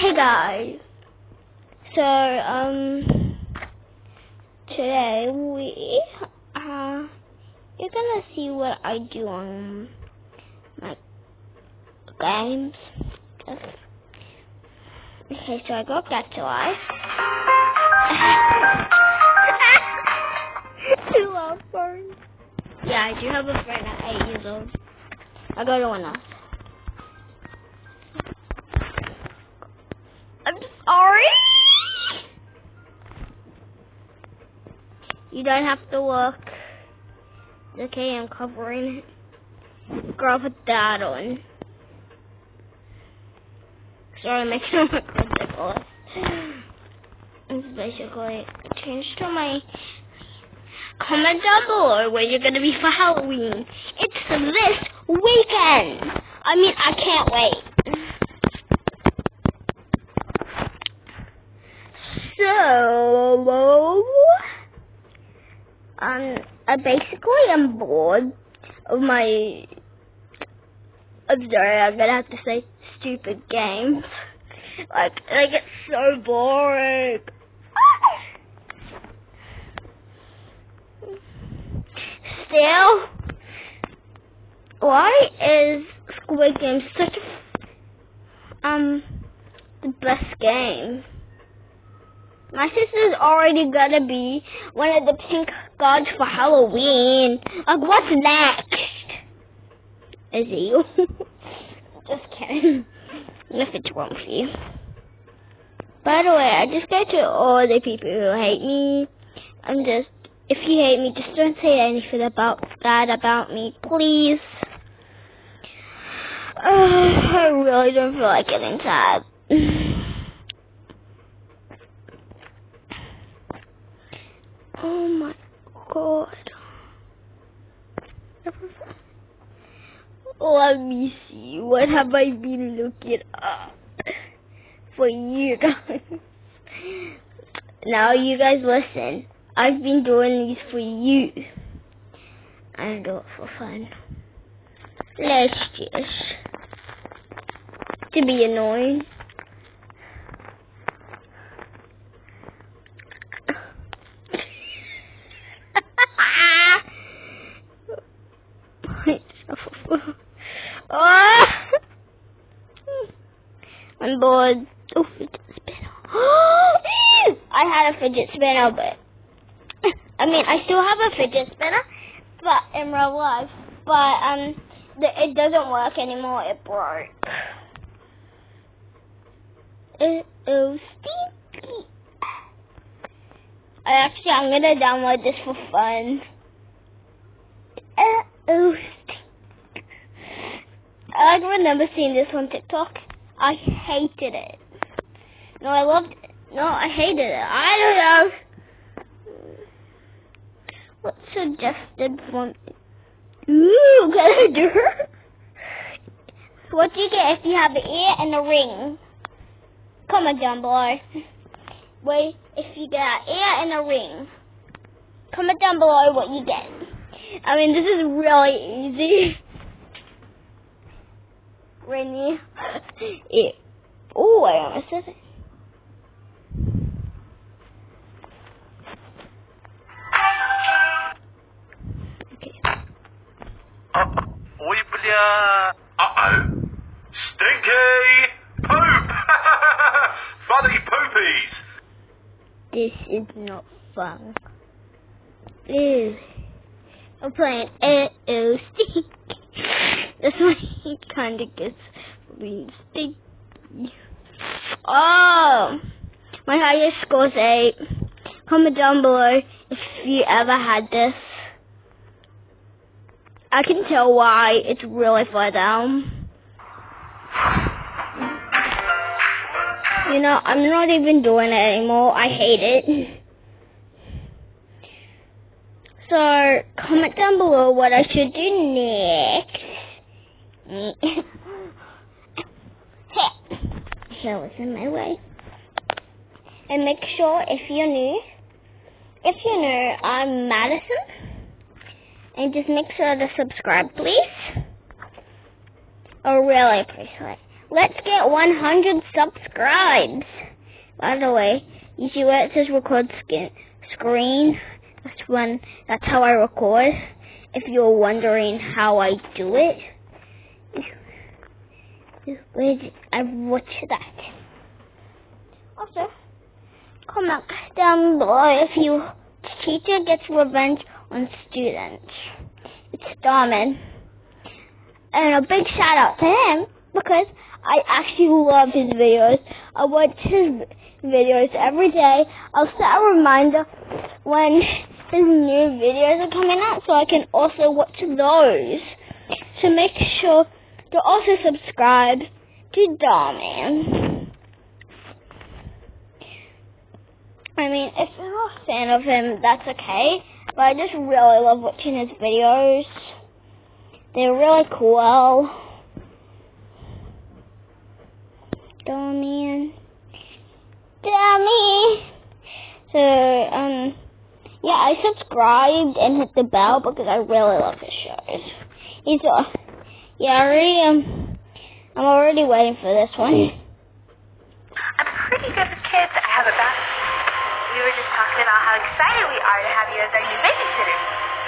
Hey guys. So um today we uh you're gonna see what I do on my games. Okay, so I got back to life. you love friends. Yeah, I do have a friend at eight years old. I got one else. You don't have to look. Okay, I'm covering it. Girl, put that on. Sorry, making it look ridiculous. It's basically change to my comment down below where you're gonna be for Halloween. It's this weekend. I mean, I can't wait. I basically am bored of my. I'm sorry, I'm gonna have to say stupid games. Like, like get so boring. Still, why is Squid Game such a, um the best game? My sister's already gonna be one of the pink gods for Halloween. Like, what's next? Is it you? just kidding. If it's wrong for you. By the way, I just go to all the people who hate me. I'm just, if you hate me, just don't say anything about that about me, please. Uh, I really don't feel like getting sad. Oh my god. Let me see. What have I been looking up for you guys? now you guys listen. I've been doing these for you. I do it for fun. Let's just to be annoying. I'm bored. Oh, fidget spinner. I had a fidget spinner, but I mean, I still have a fidget spinner, but in real life, but um, it doesn't work anymore. It broke. It is stinky. Actually, I'm gonna download this for fun. Oh, I remember seeing this on TikTok. I hated it. No, I loved it. No, I hated it. I don't know. What suggested one? Ooh, do What do you get if you have an ear and a ring? Comment down below. Wait, if you get an ear and a ring. Comment down below what you get. I mean, this is really easy. Rainy. it. Oh, I almost said it. Okay. Ой, бля. Uh-oh. Stinky poop. Funny poopies. This is not fun. Ew. I'm playing uh stink. one kind of gets being stinky. Oh, my highest score is eight. Comment down below if you ever had this. I can tell why it's really far down. You know, I'm not even doing it anymore. I hate it. So, comment down below what I should do next. Hill is in my way. And make sure if you're new, if you're new, I'm Madison. And just make sure to subscribe, please. Oh, I really appreciate it. let's get 100 subscribes. By the way, you see where it says record skin, screen? That's when, that's how I record. If you're wondering how I do it. Where I watch that? Also, comment down below if you teacher gets revenge on students. It's Dhar Mann. And a big shout out to him because I actually love his videos. I watch his videos every day. I'll set a reminder when his new videos are coming out so I can also watch those. So make sure to also subscribe to Dhar Mann. I mean, if you're not a fan of him, that's okay. But I just really love watching his videos. They're really cool. Dummy. Dummy. So, um, yeah, I subscribed and hit the bell because I really love his shows. He's, uh, yeah, I already, um, I'm already waiting for this one. I'm pretty good with kids. I have a best. We were just talking about how excited we are to have you as our new babysitter.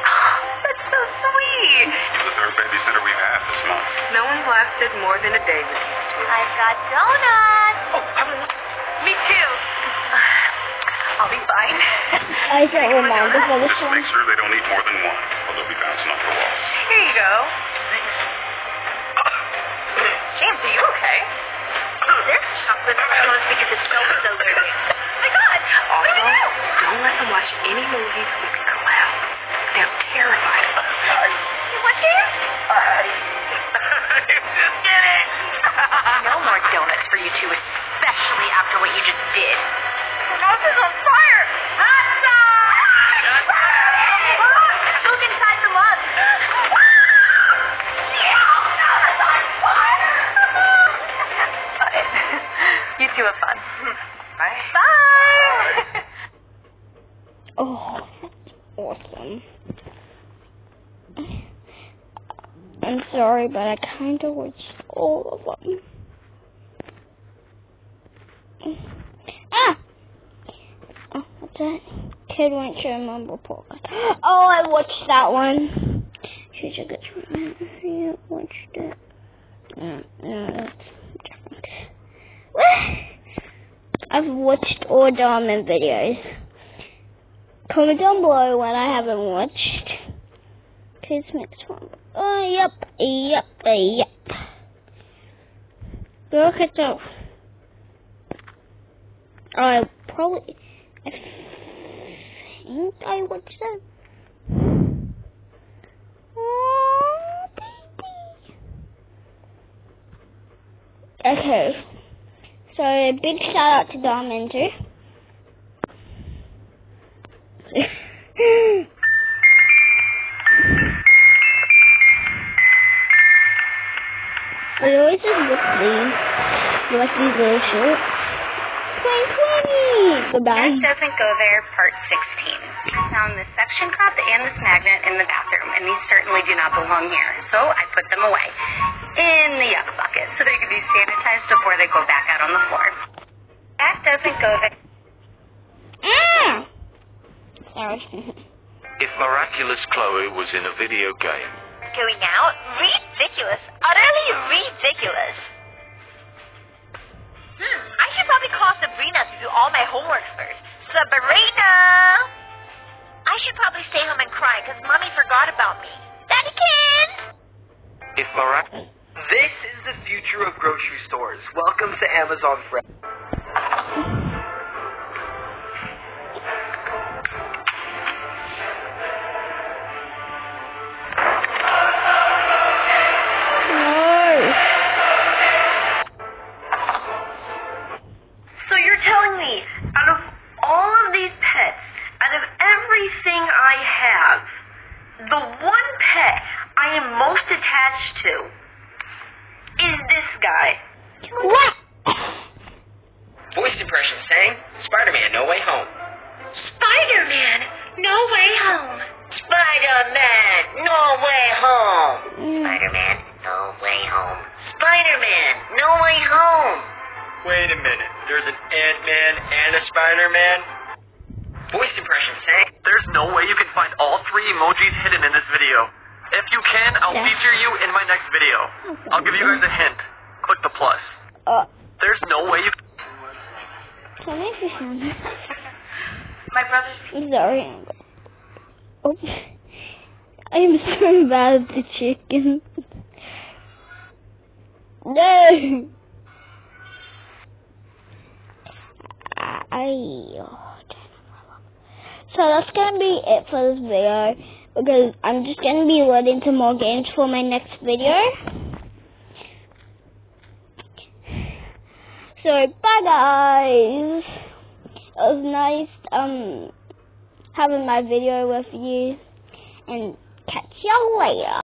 Oh, that's so sweet. You're the third babysitter we've had this month. No one's lasted more than a day with these two. I've got donuts. Oh, I will. Me too. I'll be fine. I set a reminder for this Just one. make sure they don't eat more than one, or they'll be bouncing off the walls. Here you go. You okay? Oh, This chocolate smells because it's so. Oh my god! Also, Sorry, but I kind of watched all of them. Ah! Oh, what's that? Kid went to remember Polka. Oh, I watched that one. She's a good one. Yeah, watched it. No, no, that's different. I've watched all Dhar Mann videos. Comment down below what I haven't watched. Kids Mix one. Oh, yep, yep, yep. Look at the. I probably. I think I watched that. Oh, baby. Okay. So, big shout out to Dom Enter. You like these 2020! Goodbye. That doesn't go there, part 16. I found this suction cup and this magnet in the bathroom, and these certainly do not belong here. So I put them away in the yuck bucket so they can be sanitized before they go back out on the floor. That doesn't go there. Mm. Sorry. If Miraculous Chloe was in a video game, Going out? Ridiculous. Utterly ridiculous. Hmm, I should probably call Sabrina to do all my homework first. Sabrina! I should probably stay home and cry because Mommy forgot about me. Daddykins! if Mirac- This is the future of grocery stores. Welcome to Amazon Fresh. attached to is this guy. What? Voice impression saying Spider-Man No Way Home. Spider-Man No Way Home. Spider-Man No Way Home. Mm. Spider-Man No Way Home. Spider-Man No Way Home. Wait a minute. There's an Ant-Man and a Spider-Man? Voice impression sang. There's no way you can find all three emojis hidden in this video. If you can, I'll Yeah. feature you in my next video. I'll give you guys a hint. Click the plus. Uh, There's no way you can I see something? My brother's I'm sorry. Oh, I'm so bad at the chicken. No. I. So that's gonna be it for this video because I'm just gonna be loading some more games for my next video. So bye guys. It was nice um having my video with you and catch y'all later.